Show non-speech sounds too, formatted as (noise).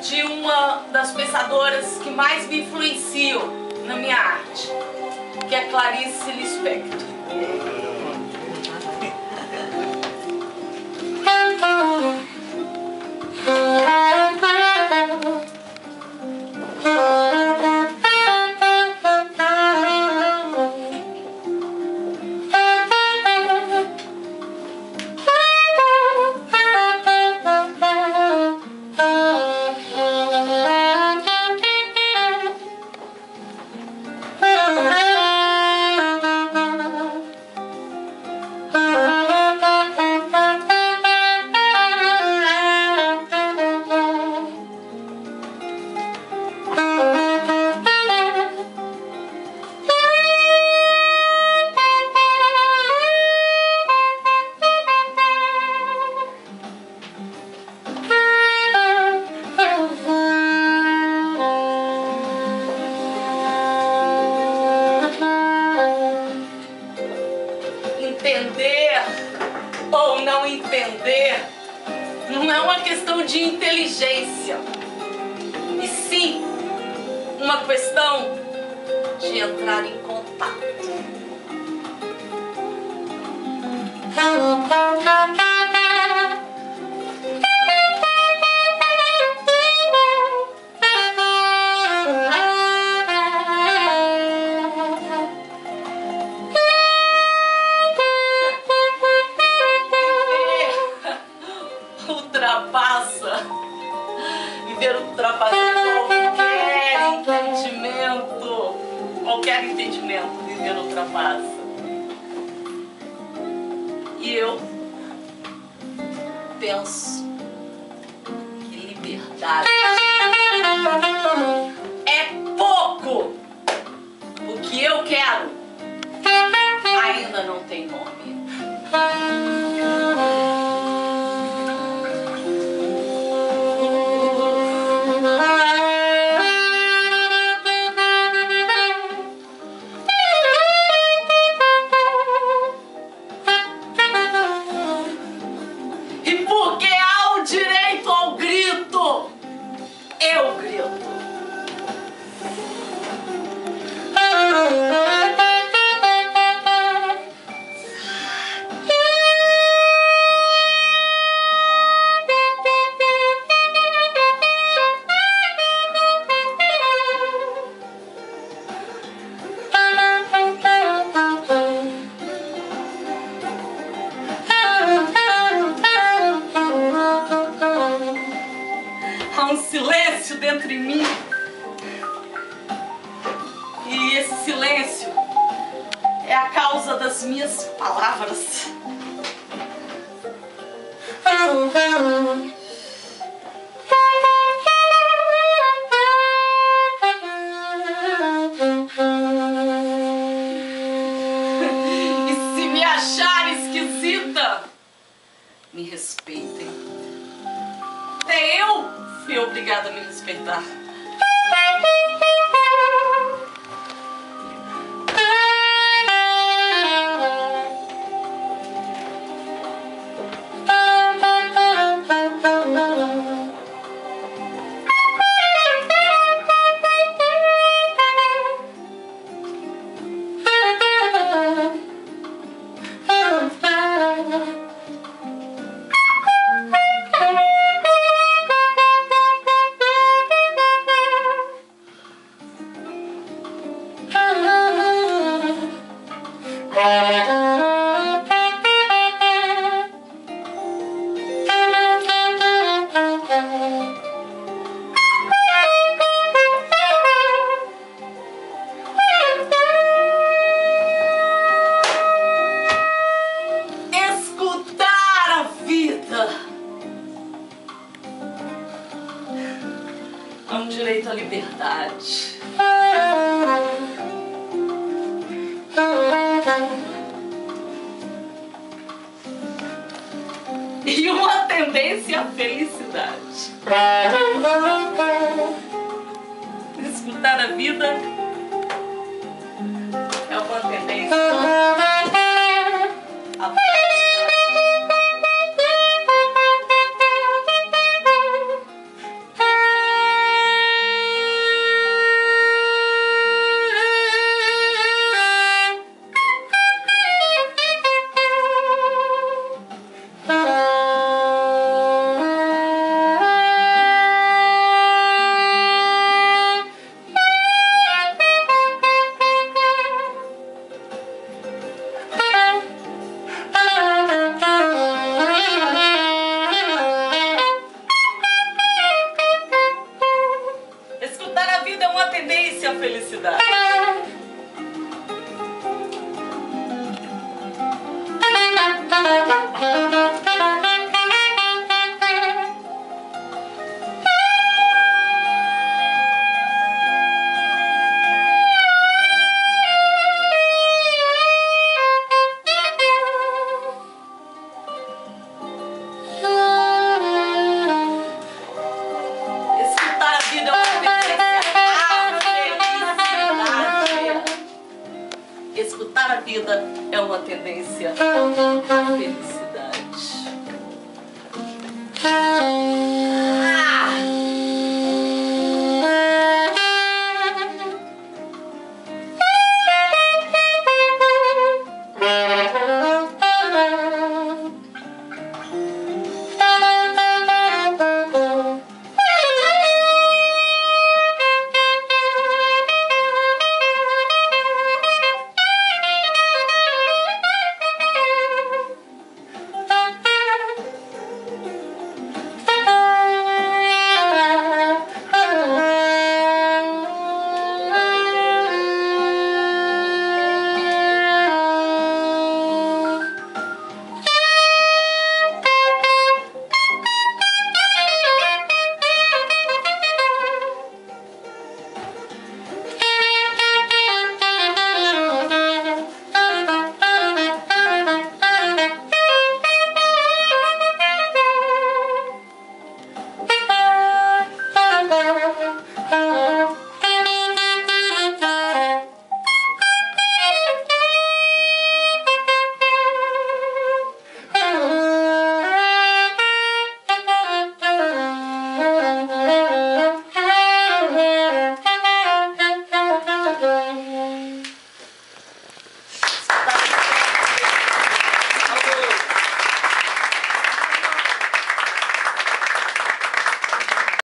de uma das pensadoras que mais me influenciam na minha arte, que é Clarice Lispector. Entender não é uma questão de inteligência, e sim uma questão de entrar em contato. Ultrapassa. Viver ultrapassa qualquer entendimento. Qualquer entendimento, viver ultrapassa. E eu penso que liberdade é pouco. O que eu quero ainda não tem nome. Silêncio dentro de mim. E esse silêncio é a causa das minhas palavras. E se me achar esquisita, me respeitem. Até eu fui obrigada a me respeitar. Escutar a vida. Um direito à liberdade. E uma tendência à felicidade. (laughs) Escutar a vida vida é uma tendência à felicidade.